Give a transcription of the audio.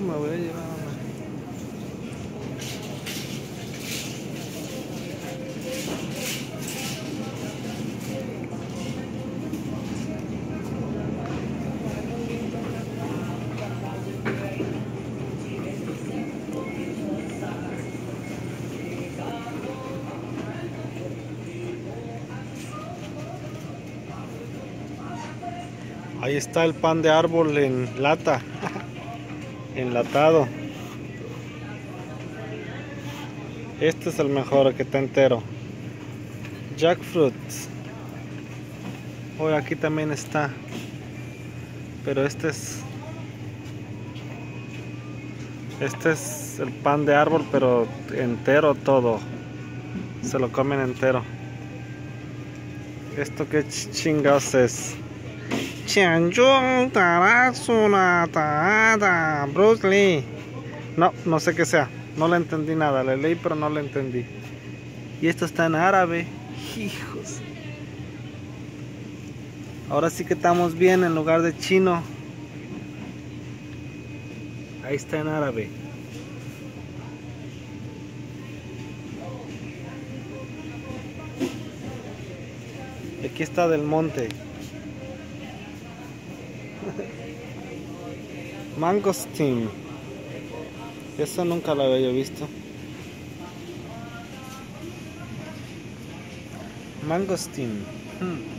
voy a llevar. Ahí está el pan de árbol en lata enlatado. Este es el mejor que está entero. Jackfruit. Hoy aquí también está. Pero este es este es el pan de árbol, pero entero todo. Se lo comen entero. ¿Esto qué chingados es? Bruce Lee. No, no sé qué sea. No le entendí nada. Le leí, pero no le entendí. Y esto está en árabe. Hijos. Ahora sí que estamos bien en lugar de chino. Ahí está en árabe. Aquí está del monte. Mangosteen. Eso nunca lo había visto. Mangosteen. Hmm.